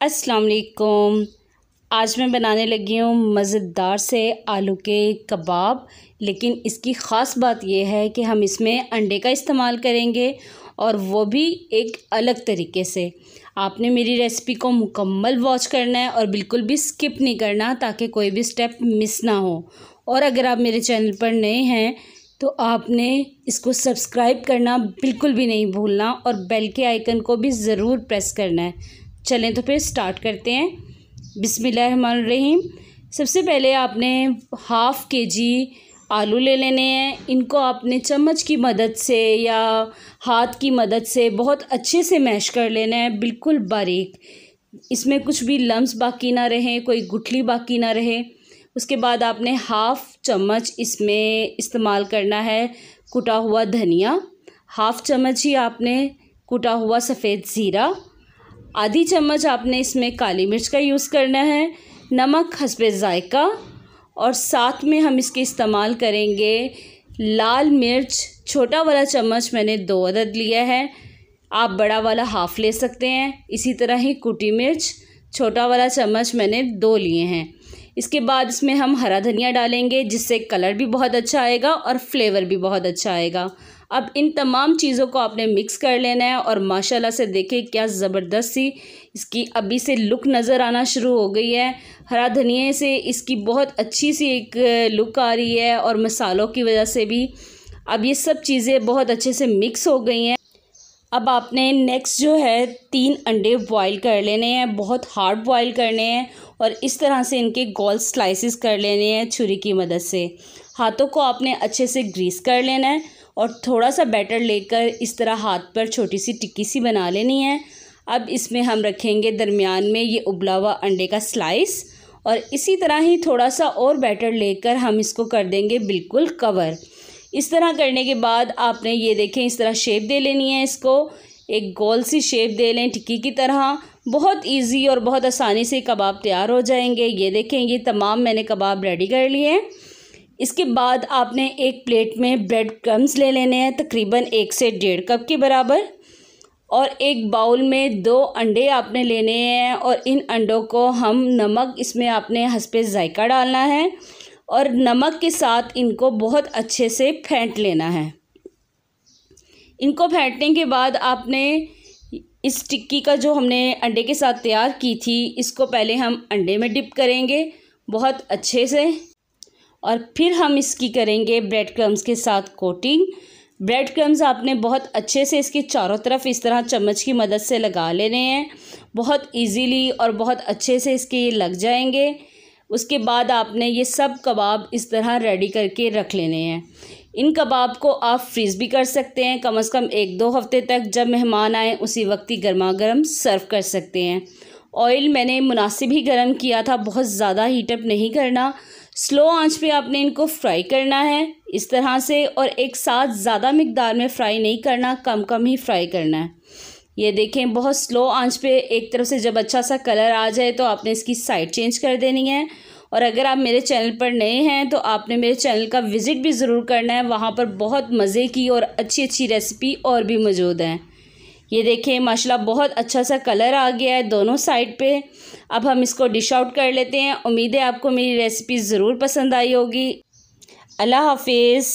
अस्सलाम वालेकुम आज मैं बनाने लगी हूँ मज़ेदार से आलू के कबाब, लेकिन इसकी ख़ास बात यह है कि हम इसमें अंडे का इस्तेमाल करेंगे और वो भी एक अलग तरीके से। आपने मेरी रेसिपी को मुकम्मल वॉच करना है और बिल्कुल भी स्किप नहीं करना ताकि कोई भी स्टेप मिस ना हो। और अगर आप मेरे चैनल पर नए हैं तो आपने इसको सब्सक्राइब करना बिल्कुल भी नहीं भूलना और बेल के आइकन को भी ज़रूर प्रेस करना है। चलें तो फिर स्टार्ट करते हैं। बिसमीम सबसे पहले आपने हाफ़ के जी आलू ले लेने हैं। इनको आपने चम्मच की मदद से या हाथ की मदद से बहुत अच्छे से मैश कर लेना है। बिल्कुल बारीक। इसमें कुछ भी लम्स बाकी ना रहे, कोई गुठली बाकी ना रहे। उसके बाद आपने हाफ़ चम्मच इसमें इस्तेमाल करना है कुटा हुआ धनिया। हाफ़ चम्मच ही आपने कुटा हुआ सफ़ेद ज़ीरा। आधी चम्मच आपने इसमें काली मिर्च का यूज़ करना है, नमक हसब ज़ायका और साथ में हम इसके इस्तेमाल करेंगे लाल मिर्च। छोटा वाला चम्मच मैंने दो अदद लिया है, आप बड़ा वाला हाफ़ ले सकते हैं। इसी तरह ही कुटी मिर्च, छोटा वाला चम्मच मैंने दो लिए हैं। इसके बाद इसमें हम हरा धनिया डालेंगे, जिससे कलर भी बहुत अच्छा आएगा और फ्लेवर भी बहुत अच्छा आएगा। अब इन तमाम चीज़ों को आपने मिक्स कर लेना है और माशाल्लाह से देखें क्या ज़बरदस्त सी इसकी अभी से लुक नज़र आना शुरू हो गई है। हरा धनिया से इसकी बहुत अच्छी सी एक लुक आ रही है और मसालों की वजह से भी अब ये सब चीज़ें बहुत अच्छे से मिक्स हो गई हैं। अब आपने नेक्स्ट जो है तीन अंडे बॉईल कर लेने हैं, बहुत हार्ड बॉईल करने हैं और इस तरह से इनके गोल स्लाइसिस कर लेने हैं छुरी की मदद से। हाथों को आपने अच्छे से ग्रीस कर लेना है। और थोड़ा सा बैटर लेकर इस तरह हाथ पर छोटी सी टिक्की सी बना लेनी है। अब इसमें हम रखेंगे दरमियान में ये उबला हुआ अंडे का स्लाइस और इसी तरह ही थोड़ा सा और बैटर लेकर हम इसको कर देंगे बिल्कुल कवर। इस तरह करने के बाद आपने ये देखें, इस तरह शेप दे लेनी है इसको। एक गोल सी शेप दे लें टिक्की की तरह। बहुत इजी और बहुत आसानी से कबाब तैयार हो जाएँगे। ये देखें, ये तमाम मैंने कबाब रेडी कर लिए हैं। इसके बाद आपने एक प्लेट में ब्रेड क्रम्स ले लेने हैं, तकरीबन एक से डेढ़ कप के बराबर। और एक बाउल में दो अंडे आपने लेने हैं और इन अंडों को हम नमक, इसमें आपने हंसपे जायका डालना है और नमक के साथ इनको बहुत अच्छे से फेंट लेना है। इनको फेंटने के बाद आपने इस टिक्की का जो हमने अंडे के साथ तैयार की थी, इसको पहले हम अंडे में डिप करेंगे, बहुत अच्छे से। और फिर हम इसकी करेंगे ब्रेड क्रम्स के साथ कोटिंग ब्रेड क्रम्स आपने बहुत अच्छे से इसके चारों तरफ़ इस तरह चम्मच की मदद से लगा लेने हैं. बहुत इजीली और बहुत अच्छे से इसके ये लग जाएँगे. उसके बाद आपने ये सब कबाब इस तरह रेडी करके रख लेने हैं. इन कबाब को आप फ्रीज़ भी कर सकते हैं. कम अज़ कम एक दो हफ़्ते तक जब मेहमान आए, उसी वक्त ही गर्मा गर्म सर्व कर सकते हैं. ऑयल मैंने मुनासिब ही गर्म किया था. बहुत ज़्यादा हीटअप नहीं करना. स्लो आँच पे आपने इनको फ्राई करना है इस तरह से और एक साथ ज़्यादा मकदार में फ्राई नहीं करना, कम कम ही फ्राई करना है। ये देखें, बहुत स्लो आँच पे एक तरफ़ से जब अच्छा सा कलर आ जाए तो आपने इसकी साइड चेंज कर देनी है। और अगर आप मेरे चैनल पर नए हैं तो आपने मेरे चैनल का विज़िट भी ज़रूर करना है। वहाँ पर बहुत मज़े की और अच्छी अच्छी रेसिपी और भी मौजूद हैं। ये देखिए माशाल्लाह बहुत अच्छा सा कलर आ गया है दोनों साइड पे। अब हम इसको डिश आउट कर लेते हैं। उम्मीद है आपको मेरी रेसिपी ज़रूर पसंद आई होगी। अल्लाह हाफिज़।